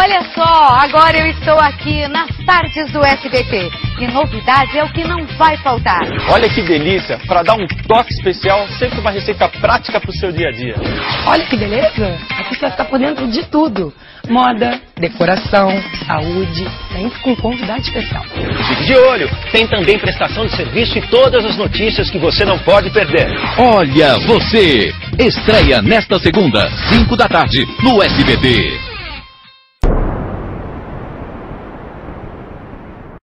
Olha só, agora eu estou aqui nas tardes do SBT. E novidade é o que não vai faltar. Olha que delícia, para dar um toque especial, sempre uma receita prática para o seu dia a dia. Olha que beleza, aqui você está por dentro de tudo. Moda, decoração, saúde, sempre com um convidado especial. Fique de olho, tem também prestação de serviço e todas as notícias que você não pode perder. Olha você! Estreia nesta segunda, 5 da tarde, no SBT.